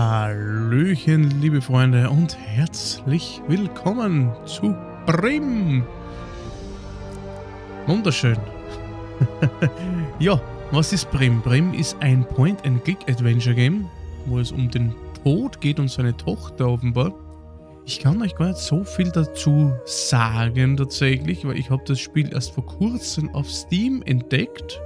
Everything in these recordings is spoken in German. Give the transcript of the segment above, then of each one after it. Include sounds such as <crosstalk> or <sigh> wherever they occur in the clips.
Hallöchen, liebe Freunde, und herzlich willkommen zu Brim. Wunderschön. <laughs> ja, was ist Brim? Brim ist ein Point-and-Click-Adventure-Game, wo es um den Tod geht und seine Tochter offenbar. Ich kann euch gar nicht so viel dazu sagen tatsächlich, weil ich habe das Spiel erst vor kurzem auf Steam entdeckt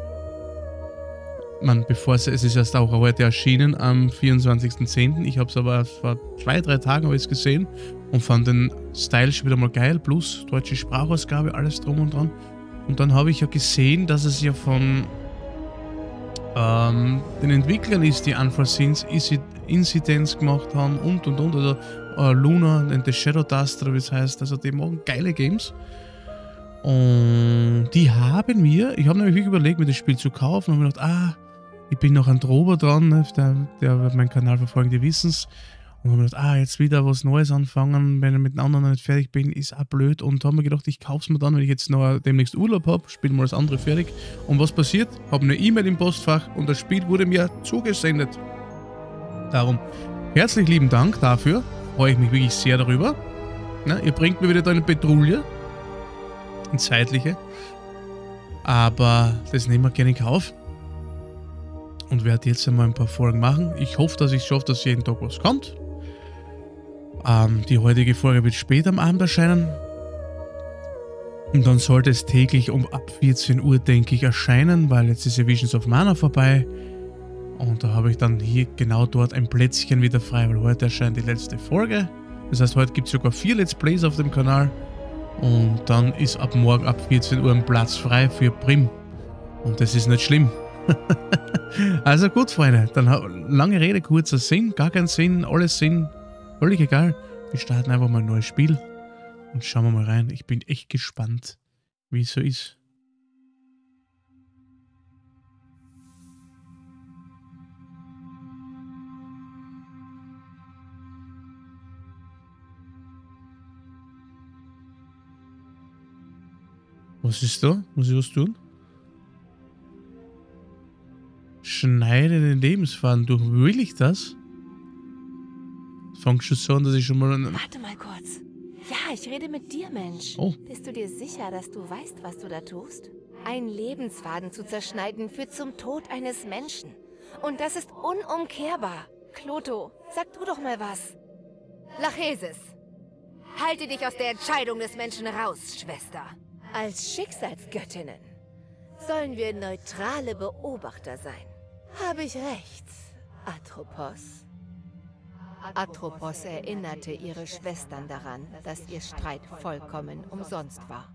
man, bevor es, es ist erst auch heute erschienen am 24.10. Ich habe es aber vor zwei, drei Tagen ich gesehen und fand den Style schon wieder mal geil, plus deutsche Sprachausgabe, alles drum und dran. Und dann habe ich ja gesehen, dass es ja von ähm, den Entwicklern ist, die Unforeseen Incidents gemacht haben und und und, also äh, Luna and the Shadow Dust, oder wie es heißt, also die machen geile Games. Und die haben mir, ich habe nämlich wirklich überlegt, mir das Spiel zu kaufen und habe mir gedacht, ah, ich bin noch an Drober dran, ne, der, der meinen Kanal verfolgt, die wissen es. Und haben gedacht, ah, jetzt wieder was Neues anfangen, wenn ich mit einem anderen noch nicht fertig bin, ist auch blöd. Und haben mir gedacht, ich kaufe es mir dann, wenn ich jetzt noch demnächst Urlaub habe, spiele mal das andere fertig. Und was passiert? Habe eine E-Mail im Postfach und das Spiel wurde mir zugesendet. Darum, herzlich lieben Dank dafür. Freue ich mich wirklich sehr darüber. Na, ihr bringt mir wieder da eine Petrouille. Eine zeitliche. Aber das nehmen wir gerne in Kauf und werde jetzt einmal ein paar Folgen machen. Ich hoffe, dass ich es schaffe, dass jeden Tag was kommt. Ähm, die heutige Folge wird später am Abend erscheinen. Und dann sollte es täglich um ab 14 Uhr, denke ich, erscheinen, weil jetzt ist ja Visions of Mana vorbei. Und da habe ich dann hier genau dort ein Plätzchen wieder frei, weil heute erscheint die letzte Folge. Das heißt, heute gibt es sogar vier Let's Plays auf dem Kanal. Und dann ist ab morgen ab 14 Uhr ein Platz frei für Prim. Und das ist nicht schlimm. <laughs> also gut, Freunde, dann lange Rede, kurzer Sinn, gar keinen Sinn, alles Sinn, völlig egal. Wir starten einfach mal ein neues Spiel und schauen wir mal rein. Ich bin echt gespannt, wie es so ist. Was ist da? Muss ich was tun? Schneide den Lebensfaden durch. Will ich das? Fängt schon so an, dass ich schon mal... Warte mal kurz. Ja, ich rede mit dir, Mensch. Oh. Bist du dir sicher, dass du weißt, was du da tust? Ein Lebensfaden zu zerschneiden führt zum Tod eines Menschen. Und das ist unumkehrbar. Kloto, sag du doch mal was. Lachesis, halte dich aus der Entscheidung des Menschen raus, Schwester. Als Schicksalsgöttinnen sollen wir neutrale Beobachter sein. Habe ich recht, Atropos? Atropos erinnerte ihre Schwestern daran, dass ihr Streit vollkommen umsonst war.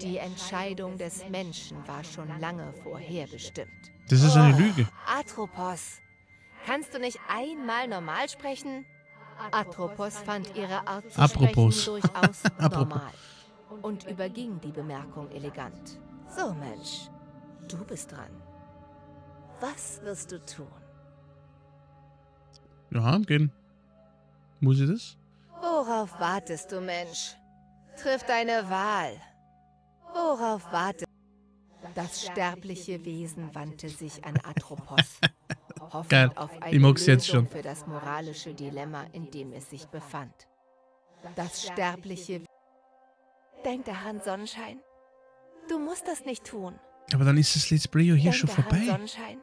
Die Entscheidung des Menschen war schon lange vorherbestimmt. Das ist eine Lüge. Oh, Atropos, kannst du nicht einmal normal sprechen? Atropos fand ihre Art zu Apropos. sprechen durchaus <laughs> normal und überging die Bemerkung elegant. So, Mensch, du bist dran. Was wirst du tun? Ja, gehen. Muss ich das? Worauf wartest du, Mensch? Triff deine Wahl. Worauf wartest du? Das sterbliche Wesen wandte sich an Atropos. <laughs> Geil. auf eine ich mag's jetzt schon. für das moralische Dilemma, in dem es sich befand. Das sterbliche Denk daran, Sonnenschein. Du musst das nicht tun. Aber dann ist das Let's Play ja hier Denk schon daran, vorbei. Sonnenschein.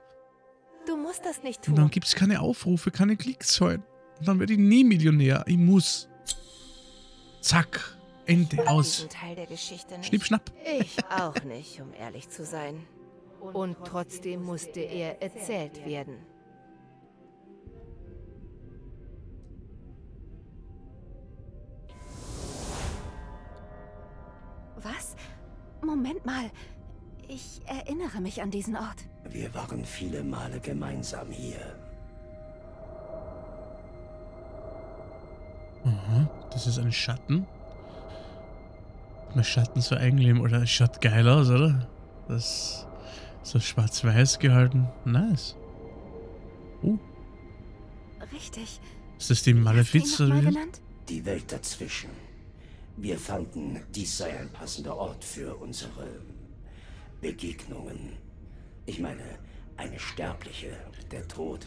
Du musst das nicht tun. Und dann gibt es keine Aufrufe, keine Klickszahlen. Und dann werde ich nie Millionär. Ich muss. Zack. Ende aus. Diesen Teil der Geschichte nicht. Schnipp, schnapp. Ich <laughs> auch nicht, um ehrlich zu sein. Und trotzdem musste er erzählt werden. Was? Moment mal. Ich erinnere mich an diesen Ort. Wir waren viele Male gemeinsam hier. Aha, das ist ein Schatten. Mein Schatten so Eigenleben, oder? Das schaut geil aus, oder? Das ist so schwarz-weiß gehalten. Nice. Uh, Richtig. ist das die Malefiz? Oder wie? Die Welt dazwischen. Wir fanden, dies sei ein passender Ort für unsere Begegnungen. Ich meine, eine Sterbliche, der Tod.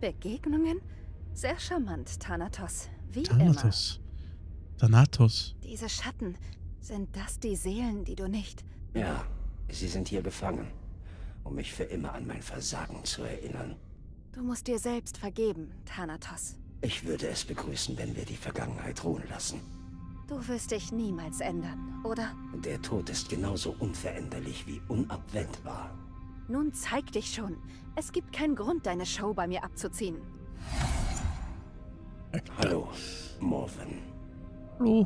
Begegnungen? Sehr charmant, Thanatos. Wie Thanatos. Immer. Thanatos. Diese Schatten, sind das die Seelen, die du nicht... Ja, sie sind hier gefangen, um mich für immer an mein Versagen zu erinnern. Du musst dir selbst vergeben, Thanatos. Ich würde es begrüßen, wenn wir die Vergangenheit ruhen lassen. Du wirst dich niemals ändern, oder? Der Tod ist genauso unveränderlich wie unabwendbar. Nun zeig dich schon. Es gibt keinen Grund, deine Show bei mir abzuziehen. Hallo, Morven. Hallo.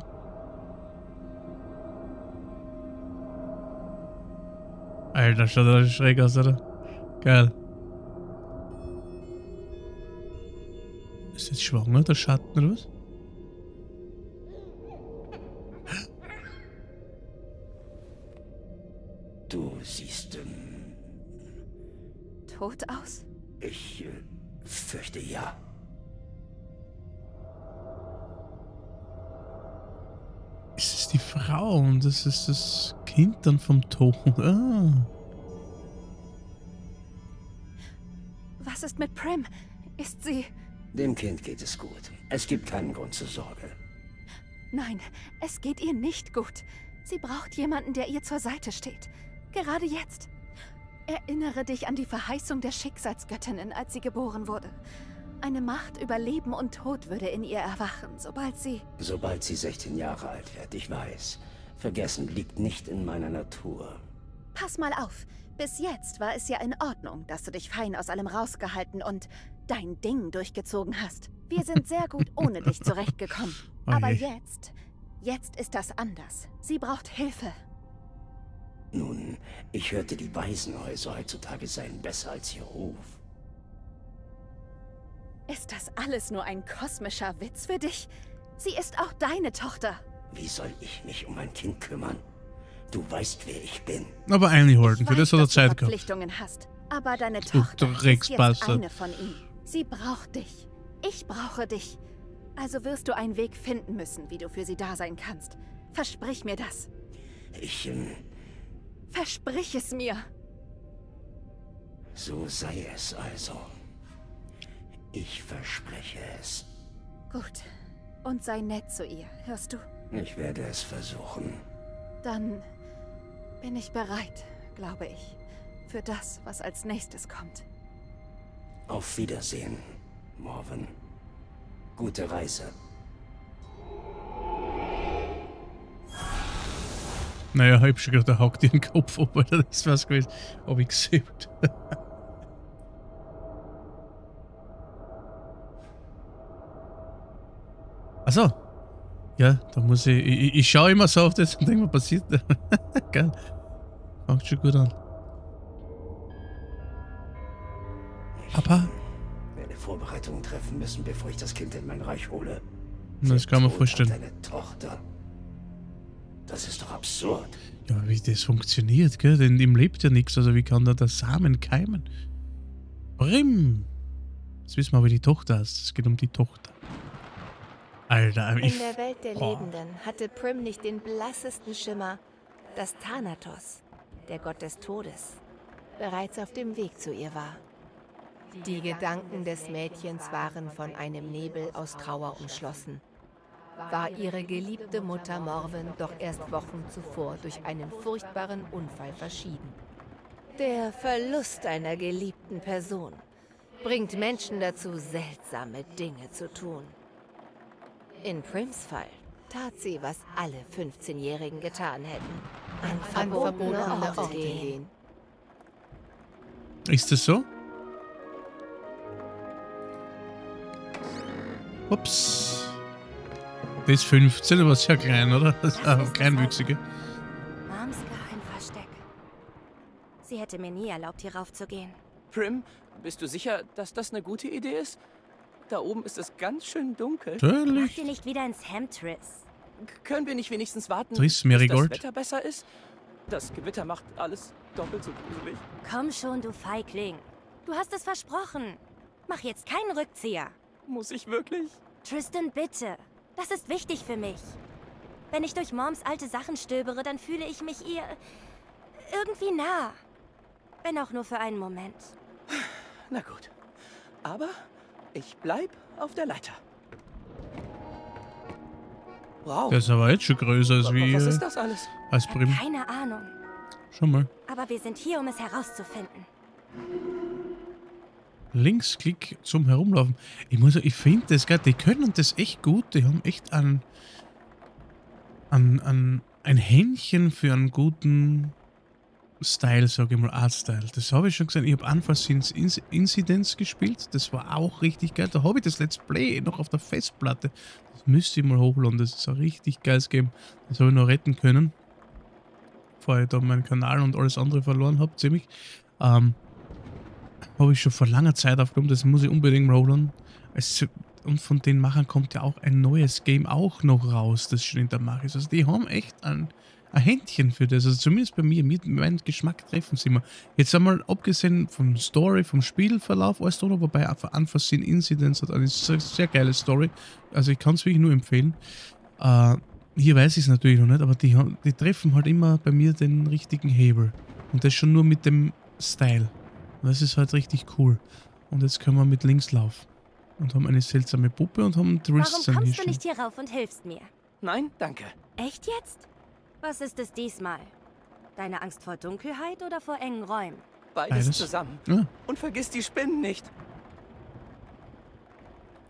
Alter, schaut das schräg aus, oder? Geil. Ist jetzt schwanger, der Schatten, oder was? Tot aus? Ich äh, fürchte ja. Es ist die Frau und das ist das Kind dann vom Tod. Ah. Was ist mit Prim? Ist sie... Dem Kind geht es gut. Es gibt keinen Grund zur Sorge. Nein, es geht ihr nicht gut. Sie braucht jemanden, der ihr zur Seite steht. Gerade jetzt. Erinnere dich an die Verheißung der Schicksalsgöttinnen, als sie geboren wurde. Eine Macht über Leben und Tod würde in ihr erwachen, sobald sie... Sobald sie 16 Jahre alt wird, ich weiß. Vergessen liegt nicht in meiner Natur. Pass mal auf. Bis jetzt war es ja in Ordnung, dass du dich fein aus allem rausgehalten und dein Ding durchgezogen hast. Wir sind sehr gut <laughs> ohne dich zurechtgekommen. Okay. Aber jetzt, jetzt ist das anders. Sie braucht Hilfe. Nun, ich hörte, die Waisenhäuser heutzutage seien besser als ihr Ruf. Ist das alles nur ein kosmischer Witz für dich? Sie ist auch deine Tochter. Wie soll ich mich um mein Kind kümmern? Du weißt, wer ich bin. Aber eigentlich Holden, für das hat er Zeit gehabt. Verpflichtungen hast. Aber deine Tochter ist jetzt eine von ihnen. Sie braucht dich. Ich brauche dich. Also wirst du einen Weg finden müssen, wie du für sie da sein kannst. Versprich mir das. Ich, ähm... Versprich es mir. So sei es also. Ich verspreche es. Gut. Und sei nett zu ihr, hörst du? Ich werde es versuchen. Dann bin ich bereit, glaube ich, für das, was als nächstes kommt. Auf Wiedersehen, Morven. Gute Reise. Naja, ich hab schon gedacht, der haukt dir den Kopf ab, <laughs> oder das war's gewesen. Hab ich gesehen. <laughs> Achso. Ja, da muss ich, ich. Ich, schaue immer so auf das und denke, was passiert da? <laughs> Geil. Fängt schon gut an. Papa? Werde Vorbereitungen treffen müssen, bevor ich das Kind in mein Reich hole. Das kann man vorstellen. Deine Tochter. Das ist doch absurd. Ja, wie das funktioniert, gell? Denn ihm lebt ja nichts. Also wie kann da der Samen keimen? Brim! Jetzt wissen wir, wie die Tochter ist. Es geht um die Tochter. Alter, ich... In der Welt der oh. Lebenden hatte Prim nicht den blassesten Schimmer, dass Thanatos, der Gott des Todes, bereits auf dem Weg zu ihr war. Die Gedanken des Mädchens waren von einem Nebel aus Trauer umschlossen. War ihre geliebte Mutter Morven doch erst Wochen zuvor durch einen furchtbaren Unfall verschieden. Der Verlust einer geliebten Person bringt Menschen dazu, seltsame Dinge zu tun. In Prims Fall tat sie, was alle 15-Jährigen getan hätten. An verbotene Orte gehen. Ist das so? Ups. Der ist 15, aber sehr klein, oder? Kleinwüchsige. Moms Geheimversteck. Sie hätte mir nie erlaubt, hier raufzugehen. Prim, bist du sicher, dass das eine gute Idee ist? Da oben ist es ganz schön dunkel. Natürlich. Mach dir nicht wieder ins Hemd, Triss. Können wir nicht wenigstens warten, Triss, bis das Wetter besser ist? Das Gewitter macht alles doppelt so gruselig. Komm schon, du Feigling. Du hast es versprochen. Mach jetzt keinen Rückzieher. Muss ich wirklich? Tristan, bitte. Das ist wichtig für mich. Wenn ich durch Moms alte Sachen stöbere, dann fühle ich mich ihr irgendwie nah. Wenn auch nur für einen Moment. Na gut. Aber Ich bleib auf der Leiter. Wow. Der ist aber jetzt schon größer als wie. Was ist das alles? Als Prim. Keine Ahnung. Schau mal. Aber wir sind hier, um es herauszufinden. Linksklick zum Herumlaufen. Ich muss ich finde das gerade, die können das echt gut. Die haben echt ein, ein, ein, ein Händchen für einen guten Style, sage ich mal, Artstyle. Das habe ich schon gesehen. Ich habe Unforeseen's Incidents gespielt. Das war auch richtig geil. Da habe ich das Let's Play noch auf der Festplatte. Das müsste ich mal hochladen. Das ist ein richtig geiles Game. Das habe ich noch retten können. Bevor ich da meinen Kanal und alles andere verloren habe, ziemlich. Ähm, habe ich schon vor langer Zeit aufgenommen. Das muss ich unbedingt mal hochladen. Und von den Machern kommt ja auch ein neues Game auch noch raus, das schon in der Mache ist. Also die haben echt ein ein Händchen für das. Also zumindest bei mir, mit meinem Geschmack treffen sie immer. Jetzt einmal abgesehen vom Story, vom Spielverlauf, alles drin, wobei Unforeseen Incidents hat eine sehr, sehr geile Story. Also ich kann es wirklich nur empfehlen. Uh, hier weiß ich es natürlich noch nicht, aber die, die treffen halt immer bei mir den richtigen Hebel. Und das schon nur mit dem Style. Und das ist halt richtig cool. Und jetzt können wir mit links laufen. Und haben eine seltsame Puppe und haben Tristan Warum kommst du nicht hier rauf und hilfst mir? Nein, danke. Echt jetzt? Was ist es diesmal? Deine Angst vor Dunkelheit oder vor engen Räumen? Beides, Beides. zusammen. Ja. Und vergiss die Spinnen nicht.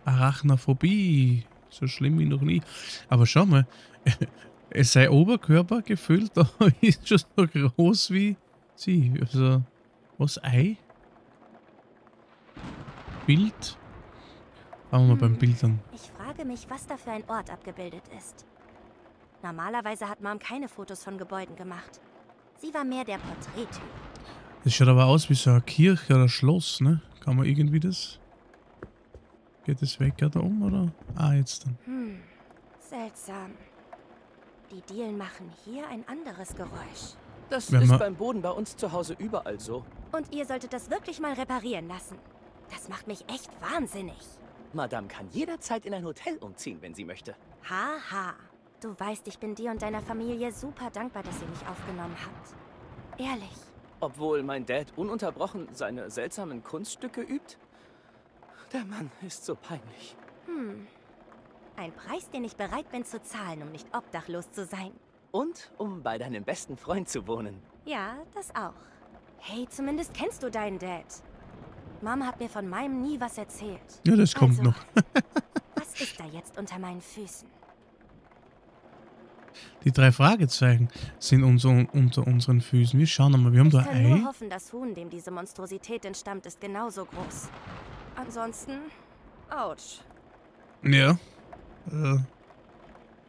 Arachnophobie. So schlimm wie noch nie. Aber schau mal, <laughs> sein Oberkörper gefüllt <laughs> ist schon so groß wie sie. Also, was Ei? Bild? Fangen wir hm. beim Bild an. Ich frage mich, was da für ein Ort abgebildet ist. Normalerweise hat Mom keine Fotos von Gebäuden gemacht. Sie war mehr der Porträttyp. Das schaut aber aus wie so eine Kirche oder Schloss, ne? Kann man irgendwie das... Geht das weg da um, oder? Ah, jetzt dann. Hm, seltsam. Die Dielen machen hier ein anderes Geräusch. Das Wenn ist beim Boden bei uns zu Hause überall so. Und ihr solltet das wirklich mal reparieren lassen. Das macht mich echt wahnsinnig. Madame kann jederzeit in ein Hotel umziehen, wenn sie möchte. Haha. Ha. Du weißt, ich bin dir und deiner Familie super dankbar, dass ihr mich aufgenommen habt. Ehrlich. Obwohl mein Dad ununterbrochen seine seltsamen Kunststücke übt? Der Mann ist so peinlich. Hm. Ein Preis, den ich bereit bin zu zahlen, um nicht obdachlos zu sein. Und um bei deinem besten Freund zu wohnen. Ja, das auch. Hey, zumindest kennst du deinen Dad. Mama hat mir von meinem nie was erzählt. Ja, das kommt also, noch. <laughs> was ist da jetzt unter meinen Füßen? Die drei Fragezeichen sind unser, unter unseren Füßen. Wir schauen mal, wir haben ich da ein Ei. Ich kann hoffen, das Huhn, dem diese Monstrosität entstammt, ist genauso groß. Ansonsten, ouch. Ja. Äh.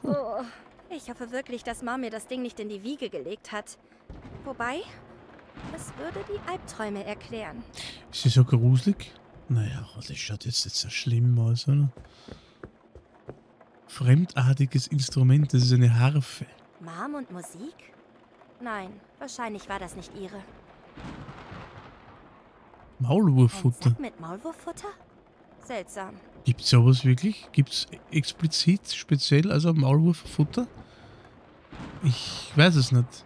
Oh, ich hoffe wirklich, dass Mom mir das Ding nicht in die Wiege gelegt hat. Wobei, es würde die Albträume erklären. Ist sie so gruselig? Naja, das schaut jetzt nicht so schlimm aus, oder? fremdartiges Instrument. Das ist eine Harfe. Mom und Musik? Nein, wahrscheinlich war das nicht ihre. Maulwurffutter. mit Maulwurffutter? Seltsam. Gibt's sowas wirklich? Gibt's explizit, speziell, also Maulwurffutter? Ich weiß es nicht.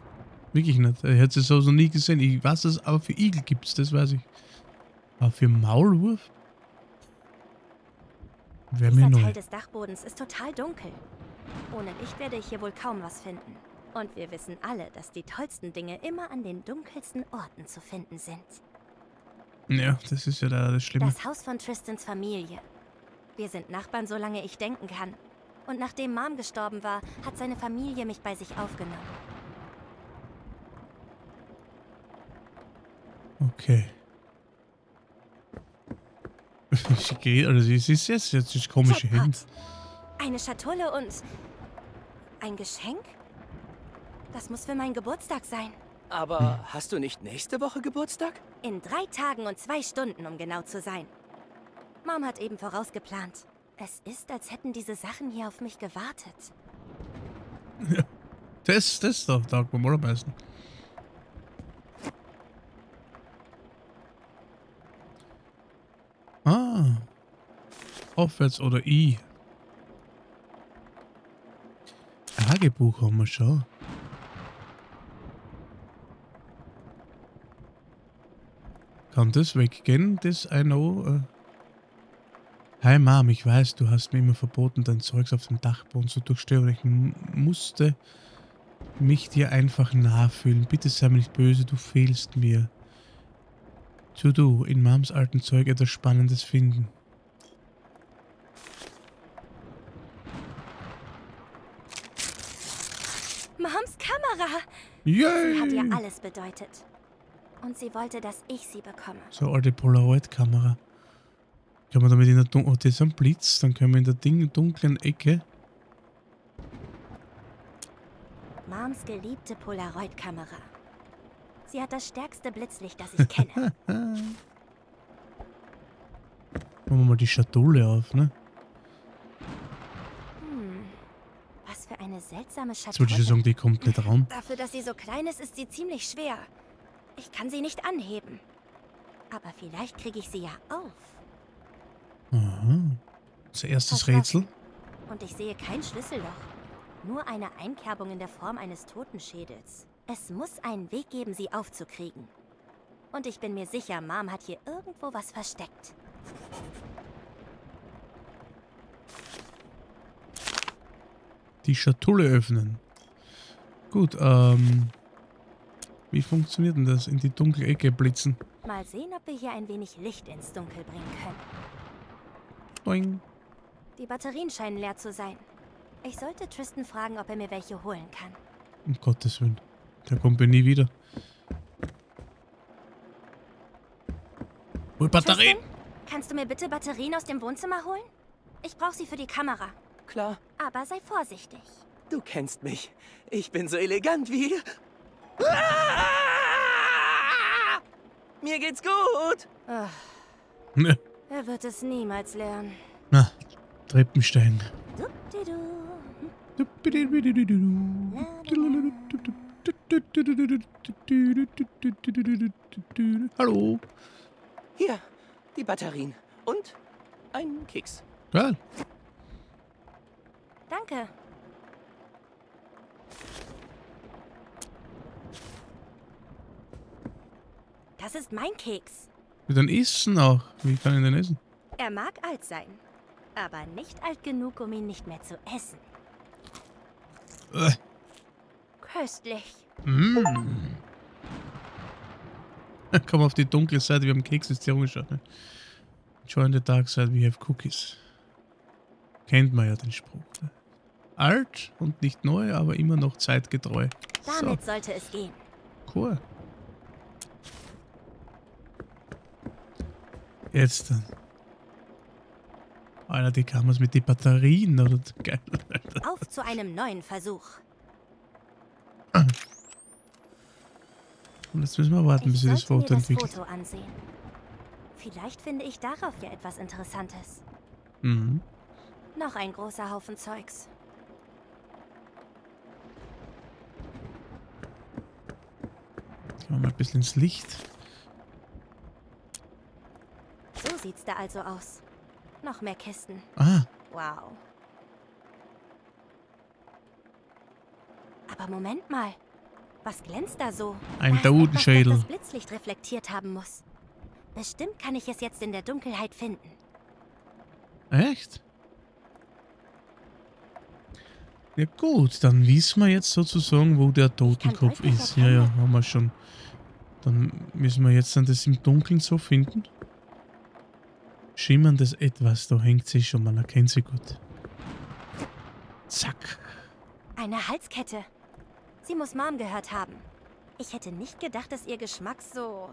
Wirklich nicht. Ich hätte es so noch nie gesehen. Ich weiß es, aber für Igel gibt's, das weiß ich. Aber für Maulwurf? Wer Dieser Teil des Dachbodens ist total dunkel. Ohne Licht werde ich hier wohl kaum was finden. Und wir wissen alle, dass die tollsten Dinge immer an den dunkelsten Orten zu finden sind. Ja, das ist ja da das Schlimme. Das Haus von Tristans Familie. Wir sind Nachbarn, solange ich denken kann. Und nachdem Mom gestorben war, hat seine Familie mich bei sich aufgenommen. Okay. <laughs> Sie geht, oder sie ist jetzt, jetzt ist komische Hände. Eine Schatulle und ein Geschenk? Das muss für meinen Geburtstag sein. Aber hm. hast du nicht nächste Woche Geburtstag? In drei Tagen und zwei Stunden, um genau zu sein. Mom hat eben vorausgeplant. Es ist, als hätten diese Sachen hier auf mich gewartet. Ja, das, das ist doch Dark am allerbesten. Aufwärts oder I. Tagebuch haben wir schon. Kann das weggehen, das I know? Hi Mom, ich weiß, du hast mir immer verboten, dein Zeugs auf dem Dachboden zu durchstören. Ich musste mich dir einfach nachfühlen. Bitte sei mir nicht böse, du fehlst mir. To do, in Moms alten Zeug etwas Spannendes finden. Moms Kamera! Yay! Sie hat ihr alles bedeutet. Und sie wollte, dass ich sie bekomme. So alte Polaroid-Kamera. Können wir damit in der Dun oh, das ist ein Blitz, dann können wir in der Ding dunklen Ecke. Moms geliebte Polaroid-Kamera. Sie hat das stärkste Blitzlicht, das ich kenne. <laughs> Machen wir mal die Schatulle auf, ne? Hm. Was für eine seltsame ich schon sagen, die kommt nicht ran. Dafür, dass sie so klein ist, ist sie ziemlich schwer. Ich kann sie nicht anheben. Aber vielleicht kriege ich sie ja auf. Aha. Das erstes Rätsel. Und ich sehe kein Schlüsselloch. Nur eine Einkerbung in der Form eines Totenschädels. Es muss einen Weg geben, sie aufzukriegen. Und ich bin mir sicher, Mom hat hier irgendwo was versteckt. Die Schatulle öffnen. Gut, ähm... Wie funktioniert denn das? In die dunkle Ecke blitzen. Mal sehen, ob wir hier ein wenig Licht ins Dunkel bringen können. Boing. Die Batterien scheinen leer zu sein. Ich sollte Tristan fragen, ob er mir welche holen kann. Um Gottes Willen. Der kommt mir nie wieder. Hol Batterien! Tristan, kannst du mir bitte Batterien aus dem Wohnzimmer holen? Ich brauche sie für die Kamera. Klar. Aber sei vorsichtig. Du kennst mich. Ich bin so elegant wie... Ah! Mir geht's gut. Ach, Ne. er wird es niemals lernen. Na, Treppenstein. Hallo. Hier, die Batterien. Und ein Keks. Geil. Danke. Das ist mein Keks. Dann essen auch. Wie kann ich den essen? Er mag alt sein, aber nicht alt genug, um ihn nicht mehr zu essen. Äh. Köstlich. Mm. <laughs> Komm auf die dunkle Seite, wir haben Keks, ist sehr umgeschaut. Ne? Join the dark side, we have cookies. Kennt man ja den Spruch. Ne? Alt und nicht neu, aber immer noch zeitgetreu. Damit sollte es gehen. Cool. Jetzt dann. Alter, die Kameras mit den Batterien, oder? Geil, Alter. Auf zu einem neuen Versuch. Und jetzt müssen wir warten, bis wir das Foto mir das entwickelt. Foto ansehen. Vielleicht finde ich darauf ja etwas Interessantes. Mhm. Noch ein großer Haufen Zeugs. Gehen wir mal ein bisschen ins Licht. So sieht's da also aus. Noch mehr Kisten. Ah, Wow. Aber Moment mal. Was glänzt da so? Ein Daudenschädel. das Blitzlicht reflektiert haben muss. Bestimmt kann ich es jetzt in der Dunkelheit finden. echt? Ja gut, dann wissen wir jetzt sozusagen, wo der Totenkopf ist. Ja, ja, haben wir schon. Dann müssen wir jetzt dann das im Dunkeln so finden. Schimmerndes Etwas, da hängt sie schon, man erkennt sie gut. Zack. Eine Halskette. Sie muss Mom gehört haben. Ich hätte nicht gedacht, dass ihr Geschmack so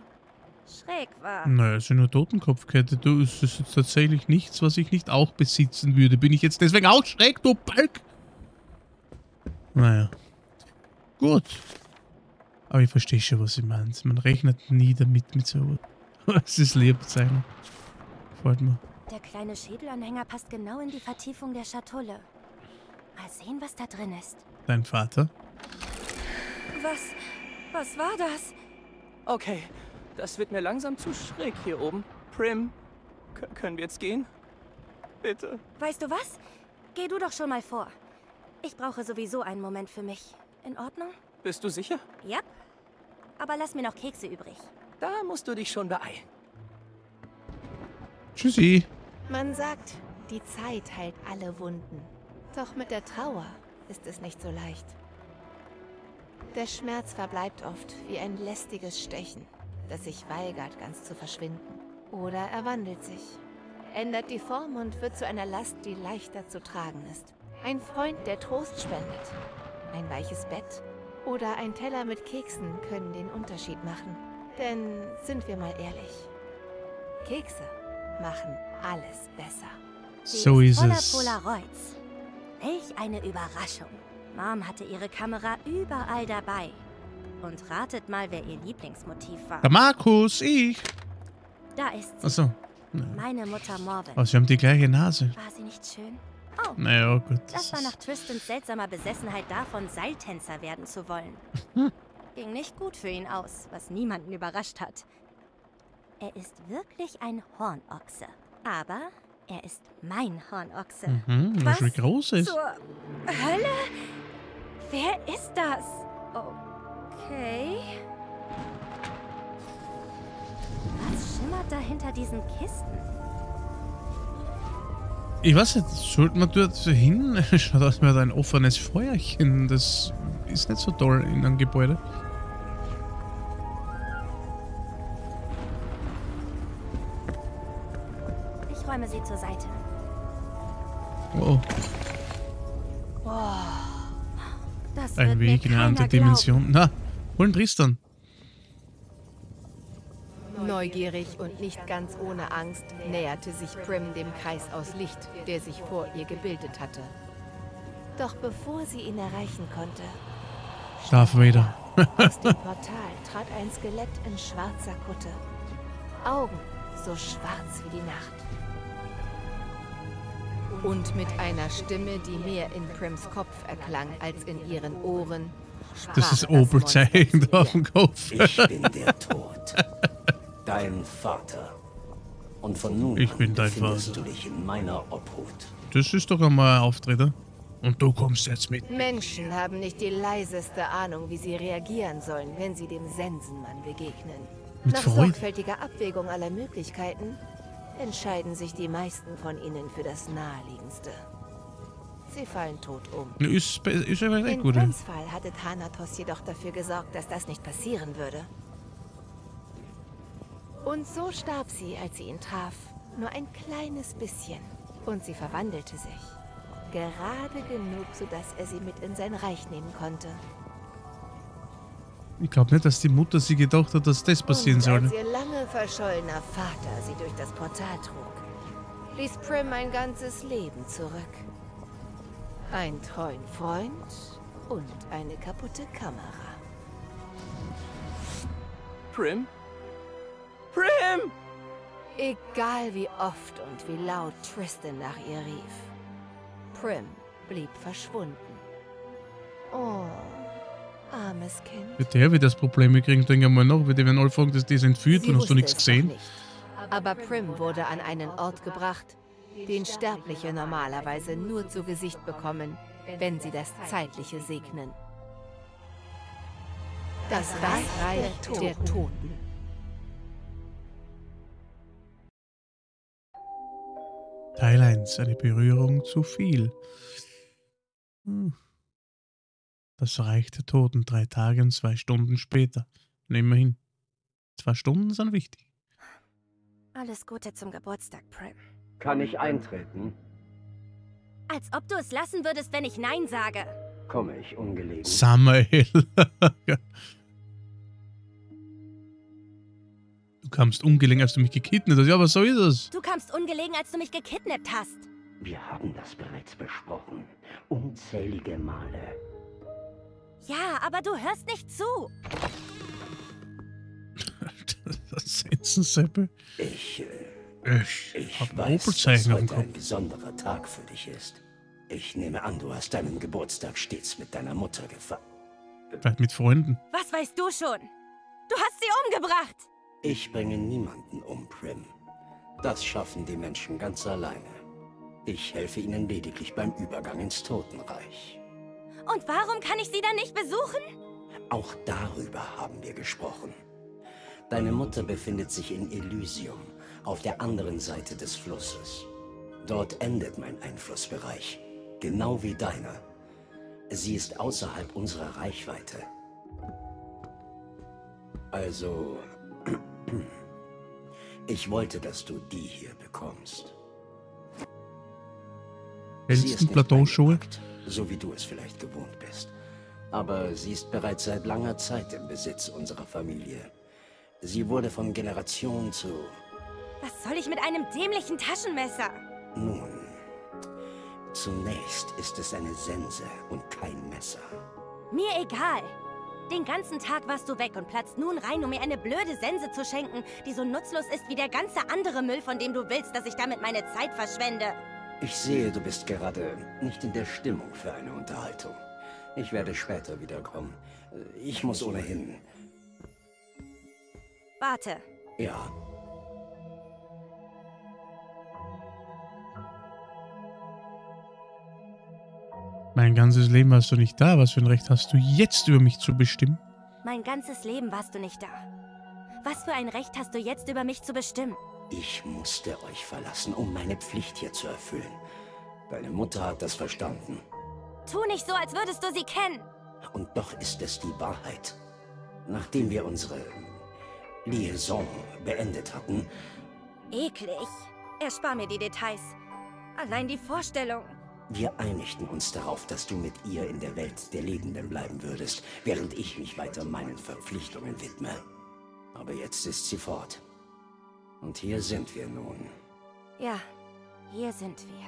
schräg war. Naja, es ist nur Totenkopfkette. Du, es ist jetzt tatsächlich nichts, was ich nicht auch besitzen würde. Bin ich jetzt deswegen auch schräg, du Balk? Naja. Gut. Aber ich verstehe schon, was sie meint. Man rechnet nie damit mit so. <laughs> Es ist Lebenszeichen. Freut mich. Der kleine Schädelanhänger passt genau in die Vertiefung der Schatulle. Mal sehen, was da drin ist. Dein Vater? Was? Was war das? Okay, das wird mir langsam zu schräg hier oben. Prim, können wir jetzt gehen? Bitte. Weißt du was? Geh du doch schon mal vor. Ich brauche sowieso einen Moment für mich. In Ordnung? Bist du sicher? Ja. Aber lass mir noch Kekse übrig. Da musst du dich schon beeilen. Tschüssi. Man sagt, die Zeit heilt alle Wunden. Doch mit der Trauer ist es nicht so leicht. Der Schmerz verbleibt oft wie ein lästiges Stechen, das sich weigert, ganz zu verschwinden. Oder er wandelt sich, ändert die Form und wird zu einer Last, die leichter zu tragen ist. Ein Freund, der Trost spendet. Ein weiches Bett oder ein Teller mit Keksen können den Unterschied machen. Denn sind wir mal ehrlich, Kekse machen alles besser. So ist es. Polaroids. Welch eine Überraschung. Mom hatte ihre Kamera überall dabei. Und ratet mal, wer ihr Lieblingsmotiv war. Der Markus, ich. Da ist sie. Achso. Ja. Meine Mutter Morven. Oh, sie haben die gleiche Nase. War sie nicht schön? Oh. Naja, gut. Das, das war nach Tristans seltsamer Besessenheit davon, Seiltänzer werden zu wollen. <laughs> Ging nicht gut für ihn aus, was niemanden überrascht hat. Er ist wirklich ein Hornochse. Aber er ist mein Hornochse. Mhm, was wie groß ist. Zur Hölle? Wer ist das? Okay. Was schimmert da hinter diesen Kisten? Ich weiß nicht, sollte man dort hin? <laughs> Schaut aus, mir ein offenes Feuerchen. Das ist nicht so toll in einem Gebäude. Ich räume sie zur Seite. Oh. Boah. Das ein Weg in eine andere Dimension. Na, holen Tristan. Neugierig und nicht ganz ohne Angst näherte sich Prim dem Kreis aus Licht, der sich vor ihr gebildet hatte. Doch bevor sie ihn erreichen konnte, Darth Vader. aus dem <laughs> Portal trat ein Skelett in schwarzer Kutte. Augen so schwarz wie die Nacht. Und mit einer Stimme, die mehr in Prims Kopf erklang als in ihren Ohren, das ist Oberzeichen <laughs> auf dem Kopf. Ich bin der Tod. Dein Vater. Und von nun ich bin dein Vater. du dich in meiner Obhut. Das ist doch einmal ein Auftritt. Und du kommst jetzt mit. Menschen haben nicht die leiseste Ahnung, wie sie reagieren sollen, wenn sie dem Sensenmann begegnen. Mit Nach Freud? sorgfältiger Abwägung aller Möglichkeiten entscheiden sich die meisten von ihnen für das Naheliegendste. Sie fallen tot um. Ist, ist aber In gut. Prims Fall hatte Thanatos jedoch dafür gesorgt, dass das nicht passieren würde. Und so starb sie, als sie ihn traf. Nur ein kleines bisschen. Und sie verwandelte sich. Gerade genug, sodass er sie mit in sein Reich nehmen konnte. Ich glaube nicht, dass die Mutter sie gedacht hat, dass das passieren Und soll. als ihr lange verschollener Vater sie durch das Portal trug, ließ Prim ein ganzes Leben zurück. Ein treuen Freund und eine kaputte Kamera. Prim? Prim! Egal wie oft und wie laut Tristan nach ihr rief. Prim blieb verschwunden. Oh, armes Kind. Wird der wird das Probleme kriegen, denke ich mal noch. Wird wenn alle fragen, dass die sind entführt und hast du nichts gesehen? Nicht. Aber Prim wurde an einen Ort gebracht, den Sterbliche normalerweise nur zu Gesicht bekommen, wenn sie das Zeitliche segnen. Das Reich der Toten. Teil 1. Eine Berührung zu viel. Hm. Das Reich der Toten. Drei Tage und zwei Stunden später. Nehmen wir hin. Zwei Stunden sind wichtig. Alles Gute zum Geburtstag, Prim. Kann ich eintreten? Als ob du es lassen würdest, wenn ich Nein sage. Komme ich ungelegen? Samuel. <laughs> kamst ungelegen, als du mich gekidnet hast. Ja, aber so ist es. Du kamst ungelegen, als du mich gekidnappt hast. Wir haben das bereits besprochen. Unzählige Male. Ja, aber du hörst nicht zu. <laughs> das Sensenseppe. Ich, äh, Ich, ich hab ein weiß, dass heute ein besonderer Tag für dich ist. Ich nehme an, du hast deinen Geburtstag stets mit deiner Mutter gefeiert. Vielleicht mit Freunden. Was weißt du schon? Du hast sie umgebracht. Ich bringe niemanden um, Prim. Das schaffen die Menschen ganz alleine. Ich helfe ihnen lediglich beim Übergang ins Totenreich. Und warum kann ich sie dann nicht besuchen? Auch darüber haben wir gesprochen. Deine Mutter befindet sich in Elysium, auf der anderen Seite des Flusses. Dort endet mein Einflussbereich. Genau wie deiner. Sie ist außerhalb unserer Reichweite. Also... Ich wollte, dass du die hier bekommst. Hältst du Plateauschuhe? So wie du es vielleicht gewohnt bist. Aber sie ist bereits seit langer Zeit im Besitz unserer Familie. Sie wurde von Generation zu... Was soll ich mit einem dämlichen Taschenmesser? Nun, zunächst ist es eine Sense und kein Messer. Mir egal. Den ganzen Tag warst du weg und platzt nun rein, um mir eine blöde Sense zu schenken, die so nutzlos ist wie der ganze andere Müll, von dem du willst, dass ich damit meine Zeit verschwende. Ich sehe, du bist gerade nicht in der Stimmung für eine Unterhaltung. Ich werde später wiederkommen. Ich muss ohnehin... Warte. Ja. Mein ganzes Leben warst du nicht da. Was für ein Recht hast du jetzt über mich zu bestimmen? Mein ganzes Leben warst du nicht da. Was für ein Recht hast du jetzt über mich zu bestimmen? Ich musste euch verlassen, um meine Pflicht hier zu erfüllen. Deine Mutter hat das verstanden. Tu nicht so, als würdest du sie kennen. Und doch ist es die Wahrheit. Nachdem wir unsere Liaison beendet hatten... Eklig. Erspar mir die Details. Allein die Vorstellung. Wir einigten uns darauf, dass du mit ihr in der Welt der Lebenden bleiben würdest, während ich mich weiter meinen Verpflichtungen widme. Aber jetzt ist sie fort. Und hier sind wir nun. Ja, hier sind wir.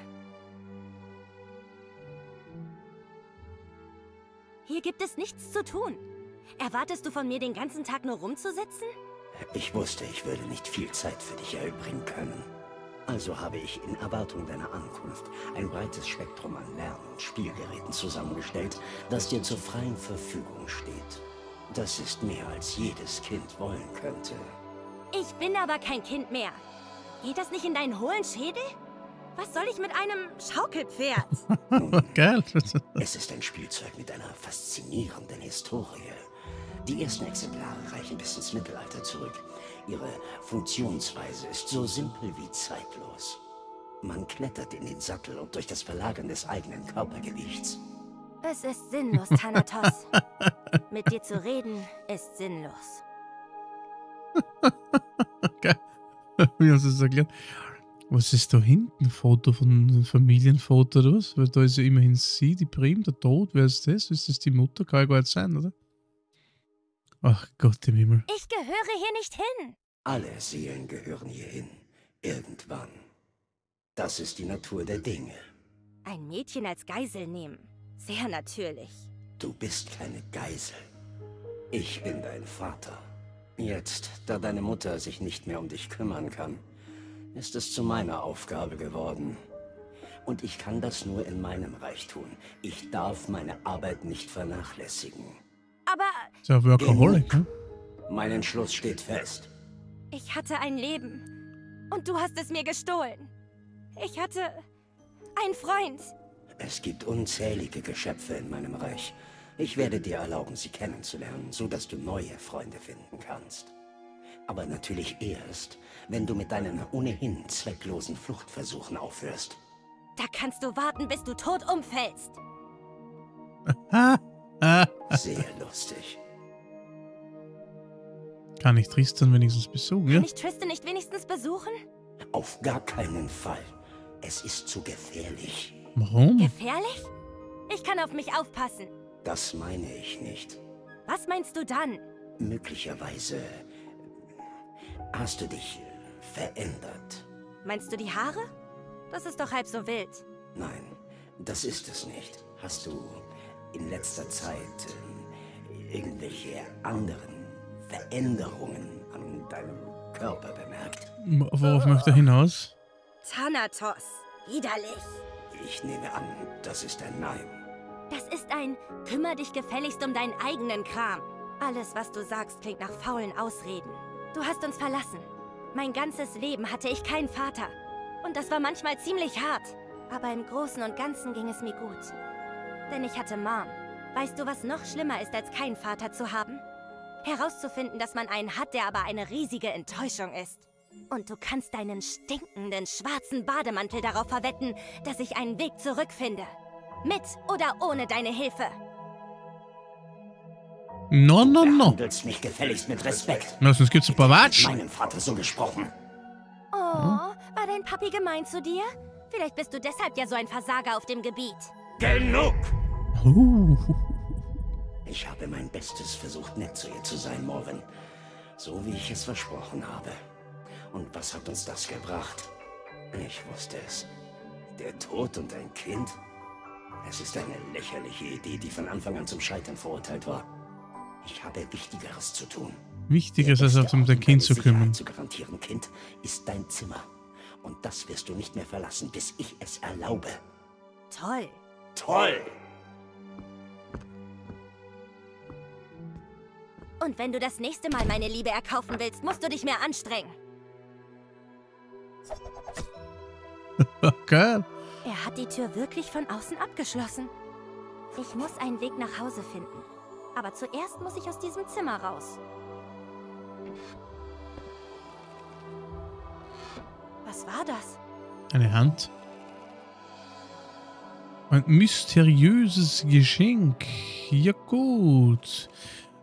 Hier gibt es nichts zu tun. Erwartest du von mir, den ganzen Tag nur rumzusitzen? Ich wusste, ich würde nicht viel Zeit für dich erübrigen können. Also habe ich in Erwartung deiner Ankunft ein breites Spektrum an Lern- und Spielgeräten zusammengestellt, das dir zur freien Verfügung steht. Das ist mehr, als jedes Kind wollen könnte. Ich bin aber kein Kind mehr. Geht das nicht in deinen hohlen Schädel? Was soll ich mit einem Schaukelpferd? <laughs> Geil. es ist ein Spielzeug mit einer faszinierenden Historie. Die ersten Exemplare reichen bis ins Mittelalter zurück. Ihre Funktionsweise ist so simpel wie zeitlos. Man klettert in den Sattel und durch das Verlagern des eigenen Körpergewichts. Es ist sinnlos, Thanatos. <laughs> Mit dir zu reden ist sinnlos. <laughs> Geil. <laughs> Wie hast du das erklärt? Was ist da hinten? Foto von einem Familienfoto oder was? Weil da ist ja immerhin sie, die Prim, der Tod. Wer ist das? Ist das die Mutter? Kann ja gar nicht sein, oder? Ach Gott im Himmel. Ich gehöre hier nicht hin. Alle Seelen gehören hierhin. Irgendwann. Das ist die Natur der Dinge. Ein Mädchen als Geisel nehmen. Sehr natürlich. Du bist keine Geisel. Ich bin dein Vater. Jetzt, da deine Mutter sich nicht mehr um dich kümmern kann, ist es zu meiner Aufgabe geworden. Und ich kann das nur in meinem Reich tun. Ich darf meine Arbeit nicht vernachlässigen. Aber Ist ja Workaholic, ne? Mein Entschluss steht fest. ich hatte ein Leben. Und du hast es mir gestohlen. Ich hatte einen Freund. Es gibt unzählige Geschöpfe in meinem Reich. Ich werde dir erlauben, sie kennenzulernen, so dass du neue Freunde finden kannst. Aber natürlich erst, wenn du mit deinen ohnehin zwecklosen Fluchtversuchen aufhörst. Da kannst du warten, bis du tot umfällst. Ah, ah. Sehr lustig. Kann ich Tristan wenigstens besuchen? Kann ich Tristan nicht wenigstens besuchen? Auf gar keinen Fall. Es ist zu gefährlich. Warum? Gefährlich? Ich kann auf mich aufpassen. Das meine ich nicht. Was meinst du dann? Möglicherweise hast du dich verändert. Meinst du die Haare? Das ist doch halb so wild. Nein, das ist es nicht. Hast du in letzter Zeit ähm, irgendwelche anderen Veränderungen an deinem Körper bemerkt? Worauf möchte er hinaus? Thanatos. Widerlich. Ich nehme an, das ist ein Nein. Das ist ein Kümmer dich gefälligst um deinen eigenen Kram. Alles, was du sagst, klingt nach faulen Ausreden. Du hast uns verlassen. Mein ganzes Leben hatte ich keinen Vater. Und das war manchmal ziemlich hart. Aber im Großen und Ganzen ging es mir gut. Denn ich hatte Mom. Weißt du, was noch schlimmer ist, als keinen Vater zu haben? Herauszufinden, dass man einen hat, der aber eine riesige Enttäuschung ist. Und du kannst deinen stinkenden schwarzen Bademantel darauf verwetten, dass ich einen Weg zurückfinde. Mit oder ohne deine Hilfe. No, no, no. Handelst mich gefälligst mit Respekt. Na, sonst gibt's ein paar Watsch. meinem Vater so gesprochen. Oh, war dein Papi gemein zu dir? Vielleicht bist du deshalb ja so ein Versager auf dem Gebiet. Genug! Uh. Ich habe mein Bestes versucht, nett zu ihr zu sein, Morven. So wie ich es versprochen habe. Und was hat uns das gebracht? Ich wusste es. Der Tod und ein Kind? Es ist eine lächerliche Idee, die von Anfang an zum Scheitern verurteilt war. Ich habe Wichtigeres zu tun. Wichtiger ist es, um dein Kind zu kümmern. zu garantieren, Kind, ist dein Zimmer. Und das wirst du nicht mehr verlassen, bis ich es erlaube. Toll. Toll! Und wenn du das nächste Mal meine Liebe erkaufen willst, musst du dich mehr anstrengen. <laughs> Geil. Er hat die Tür wirklich von außen abgeschlossen. Ich muss einen Weg nach Hause finden. Aber zuerst muss ich aus diesem Zimmer raus. Was war das? Eine Hand. Ein mysteriöses Geschenk. Ja gut.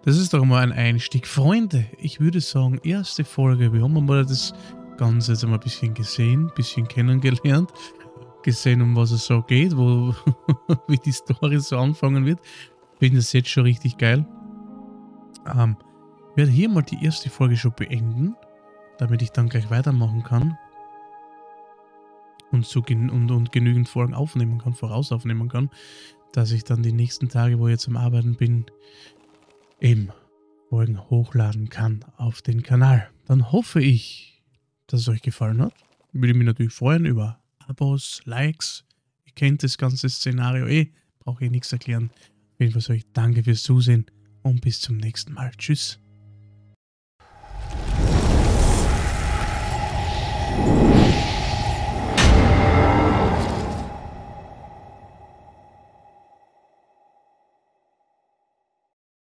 Das ist doch mal ein Einstieg. Freunde, ich würde sagen, erste Folge. Wir haben mal das Ganze jetzt einmal ein bisschen gesehen, ein bisschen kennengelernt. Gesehen, um was es so geht, wo, <laughs> wie die Story so anfangen wird. Finde das jetzt schon richtig geil. Ähm, ich werde hier mal die erste Folge schon beenden, damit ich dann gleich weitermachen kann und, so und, und genügend Folgen aufnehmen kann, voraus aufnehmen kann, dass ich dann die nächsten Tage, wo ich jetzt am Arbeiten bin, eben Folgen hochladen kann auf den Kanal. Dann hoffe ich, dass es euch gefallen hat. Würde mich natürlich freuen über Abos, Likes. Ihr kennt das ganze Szenario eh, brauche ich nichts erklären. Auf jeden Fall sage ich danke fürs Zusehen und bis zum nächsten Mal. Tschüss.